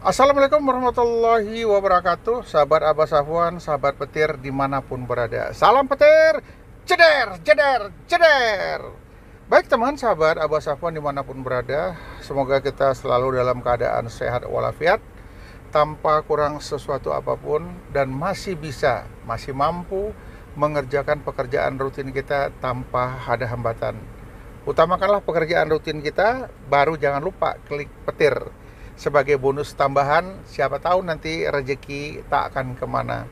Assalamualaikum warahmatullahi wabarakatuh. Sahabat Abah Safwan, sahabat petir di mana pun berada. Salam petir, ceder, ceder, ceder Baik teman sahabat Abah Safwan di mana pun berada Semoga kita selalu dalam keadaan sehat walafiat Tanpa kurang sesuatu apa pun Dan masih bisa, masih mampu Mengerjakan pekerjaan rutin kita tanpa ada hambatan. Utamakanlah pekerjaan rutin kita Baru jangan lupa klik petir sebagai bonus tambahan siapa tahu nanti rezeki tak akan ke mana.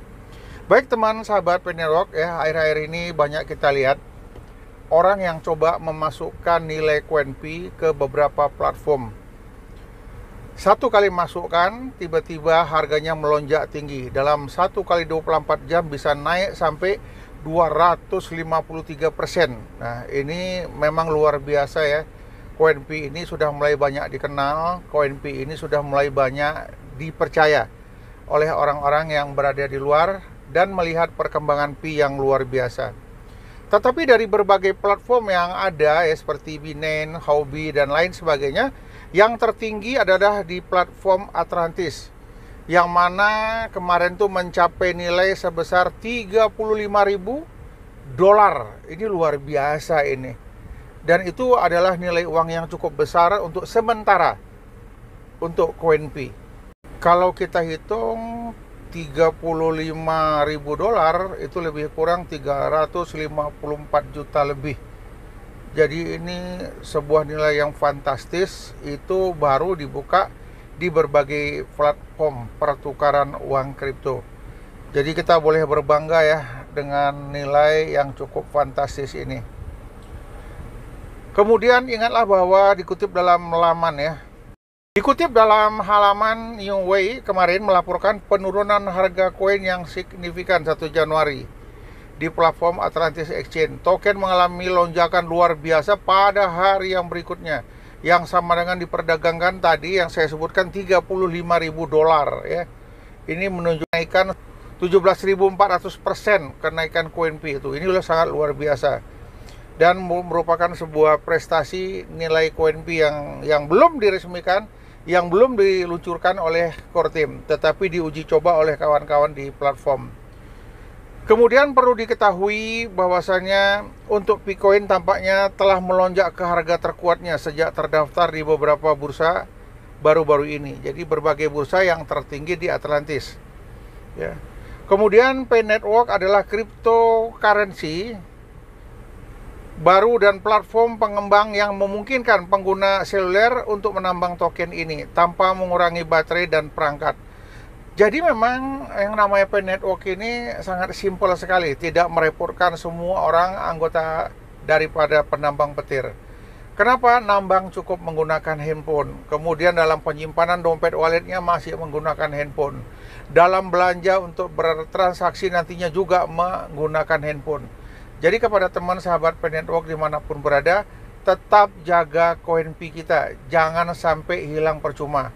Baik teman sahabat penelok ya akhir-akhir ini banyak kita lihat orang yang coba memasukkan nilai QNP ke beberapa platform. Satu kali masukkan tiba-tiba harganya melonjak tinggi. Dalam satu kali 24 jam bisa naik sampai 253 persen. Nah ini memang luar biasa ya KNP ini sudah mulai banyak dikenal, KNP ini sudah mulai banyak dipercaya oleh orang-orang yang berada di luar dan melihat perkembangan Pi yang luar biasa. Tetapi dari berbagai platform yang ada ya seperti Binance, Hobby dan lain sebagainya, yang tertinggi adalah di platform Atlantis yang mana kemarin tuh mencapai nilai sebesar 35.000 dolar. Ini luar biasa ini dan itu adalah nilai uang yang cukup besar untuk sementara untuk koin P. Kalau kita hitung 35 ribu dolar itu lebih kurang 354 juta lebih. Jadi ini sebuah nilai yang fantastis itu baru dibuka di berbagai platform pertukaran uang kripto. Jadi kita boleh berbangga ya dengan nilai yang cukup fantastis ini. Kemudian ingatlah bahwa dikutip dalam laman ya. Dikutip dalam halaman Yungwei kemarin melaporkan penurunan harga koin yang signifikan 1 Januari di platform Atlantis Exchange. Token mengalami lonjakan luar biasa pada hari yang berikutnya yang sama dengan diperdagangkan tadi yang saya sebutkan 35.000 dolar ya. Ini menunjukkan 17.400 persen kenaikan koin P itu. Ini sudah sangat luar biasa dan merupakan sebuah prestasi nilai koin P yang yang belum diresmikan, yang belum diluncurkan oleh core team, tetapi diuji coba oleh kawan-kawan di platform. Kemudian perlu diketahui bahwasannya untuk Bitcoin tampaknya telah melonjak ke harga terkuatnya sejak terdaftar di beberapa bursa baru-baru ini. Jadi berbagai bursa yang tertinggi di Atlantis. Ya. Kemudian Pay Network adalah cryptocurrency baru dan platform pengembang yang memungkinkan pengguna seluler untuk menambang token ini tanpa mengurangi baterai dan perangkat. Jadi memang yang namanya Pay Network ini sangat simpel sekali, tidak merepotkan semua orang anggota daripada penambang petir. Kenapa nambang cukup menggunakan handphone? Kemudian dalam penyimpanan dompet walletnya masih menggunakan handphone. Dalam belanja untuk bertransaksi nantinya juga menggunakan handphone jadi kepada teman sahabat penetwork di mana pun berada, tetap jaga koin P kita, jangan sampai hilang percuma.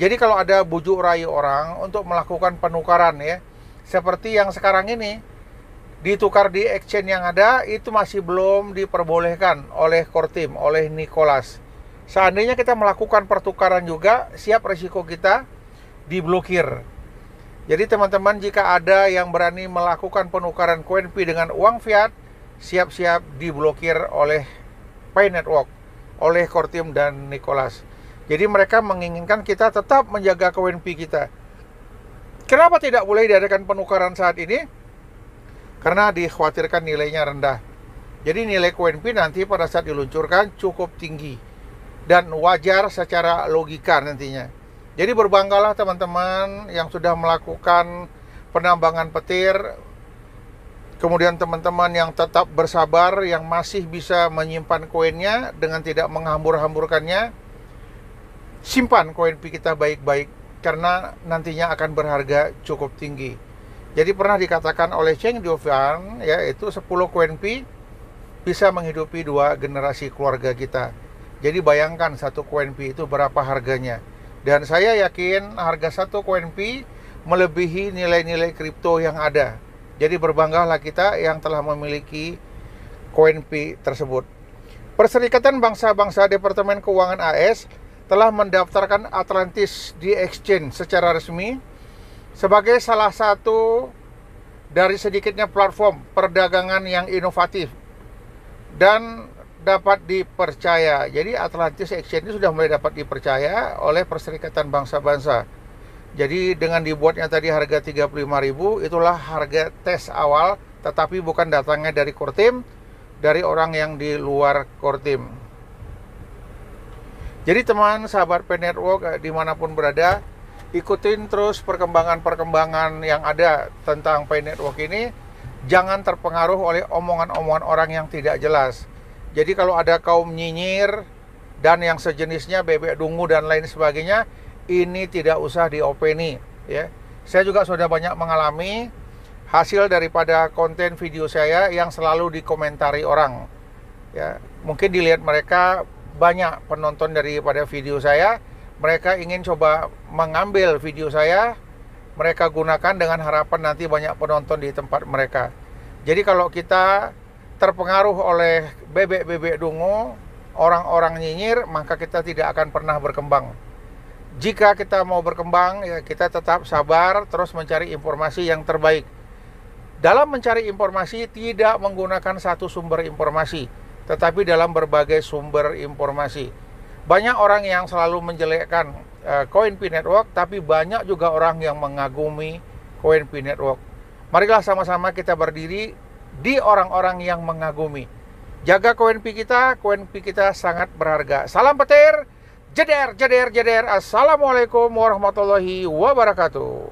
Jadi kalau ada bujuk rayu orang untuk melakukan penukaran ya, seperti yang sekarang ini, ditukar di exchange yang ada itu masih belum diperbolehkan oleh core team, oleh Nicholas. Seandainya kita melakukan pertukaran juga, siap resiko kita diblokir. Jadi teman-teman jika ada yang berani melakukan penukaran koin P dengan uang fiat, siap-siap diblokir oleh Pay Network, oleh Kortim dan Nicholas. Jadi mereka menginginkan kita tetap menjaga KWNP kita. Kenapa tidak boleh diadakan penukaran saat ini? Karena dikhawatirkan nilainya rendah. Jadi nilai KWNP nanti pada saat diluncurkan cukup tinggi dan wajar secara logika nantinya. Jadi berbanggalah teman-teman yang sudah melakukan penambangan petir Kemudian teman-teman yang tetap bersabar, yang masih bisa menyimpan koinnya dengan tidak menghambur-hamburkannya, simpan koin P kita baik-baik karena nantinya akan berharga cukup tinggi. Jadi pernah dikatakan oleh Cheng Diofian, ya itu 10 koin P bisa menghidupi dua generasi keluarga kita. Jadi bayangkan satu koin P itu berapa harganya. Dan saya yakin harga satu koin P melebihi nilai-nilai kripto yang ada jadi berbanggalah kita yang telah memiliki koin P tersebut. Perserikatan Bangsa-Bangsa Departemen Keuangan AS telah mendaftarkan Atlantis di exchange secara resmi sebagai salah satu dari sedikitnya platform perdagangan yang inovatif dan dapat dipercaya. Jadi Atlantis Exchange ini sudah mulai dapat dipercaya oleh Perserikatan Bangsa-Bangsa. Jadi dengan dibuatnya tadi harga 35.000 itulah harga tes awal tetapi bukan datangnya dari Kortim, dari orang yang di luar Kortim. Jadi teman sahabat P Network eh, di mana pun berada, ikutin terus perkembangan-perkembangan yang ada tentang P Network ini. Jangan terpengaruh oleh omongan-omongan orang yang tidak jelas. Jadi kalau ada kaum nyinyir dan yang sejenisnya bebek dungu dan lain sebagainya, ini tidak usah diopeni. Ya, saya juga sudah banyak mengalami hasil daripada konten video saya yang selalu dikomentari orang. Ya, mungkin dilihat mereka banyak penonton daripada video saya, mereka ingin coba mengambil video saya, mereka gunakan dengan harapan nanti banyak penonton di tempat mereka. Jadi kalau kita terpengaruh oleh bebek-bebek dungu, orang-orang nyinyir, maka kita tidak akan pernah berkembang. Jika kita mau berkembang, ya kita tetap sabar, terus mencari informasi yang terbaik. Dalam mencari informasi, tidak menggunakan satu sumber informasi tetapi dalam berbagai sumber informasi. Banyak orang yang selalu menjelekkan uh, Coin P Network, tapi banyak juga orang yang mengagumi Coin P Network. Marilah sama-sama kita berdiri di orang-orang yang mengagumi. Jaga Coin P kita, Coin P kita sangat berharga. Salam petir, jeder, jeder, jeder. Assalamualaikum warahmatullahi wabarakatuh.